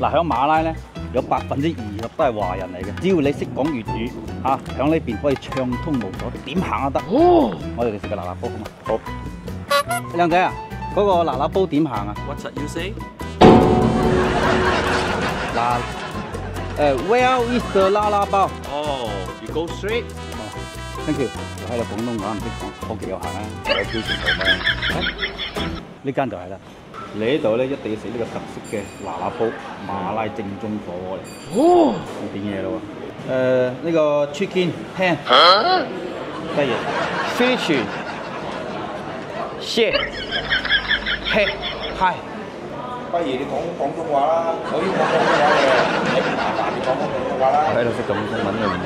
嗱，喺馬拉咧有百分之二十都係華人嚟嘅，只要你識講粵語嚇，喺呢邊可以暢通無阻，點行都得。哦，我哋嚟食個辣辣煲好嘛？好。靚仔啊，嗰、個辣辣煲點行啊？What's that you say? 嗱，誒、Where is the 啦啦包？Oh, you go straight. 哦，thank you。我喺度廣東話唔識講，科技有限啊，有挑戰到咩？呢間就係啦。你呢度咧一定要食呢個特色嘅嗱嗱煲馬拉正宗火鍋嚟。哦，點嘢咯喎？誒、呢、個 chicken pan，乜嘢？fish，蟹，head，嗨。不如你講廣東話啦，我已經講廣東話嘅，你唔麻煩你講廣東話啦。喺度識講中文嘅原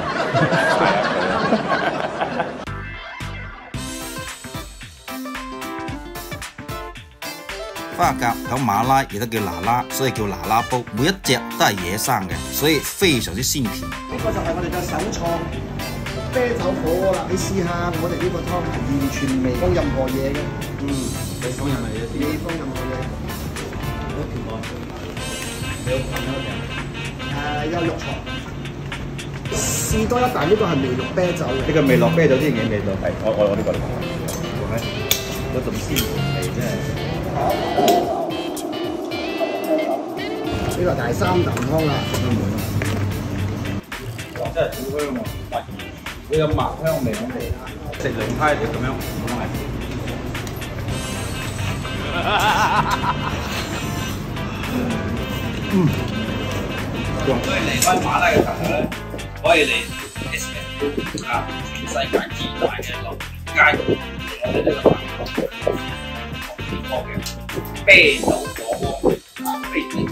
花甲喺馬拉亦都叫嗱啦，所以叫嗱啦煲。每一隻都係野生嘅，所以非常之鮮甜。呢個就係我哋嘅首創啤酒火鍋啦！你試下我哋呢個湯係完全未放任何嘢嘅，嗯，你講人係嘢未放任何嘢。好甜喎，你好近嗰誒、有肉菜，試多一啖呢個係微綠啤酒嘅。呢個未落啤酒之前嘅味道係，我我我呢個嚟講，做咩？嗰種鮮甜味真係。呢？個第三啖湯啦，哇！真係好香喎，蜜兒，佢有麥香味喺度，食兩批就咁樣，咁係。嗯，所以嚟開馬拉嘅朋友咧，可以嚟 S M 啊，全世界最大嘅一個街，我哋呢個飯堂地方嘅啤酒火鍋啊，非常之正。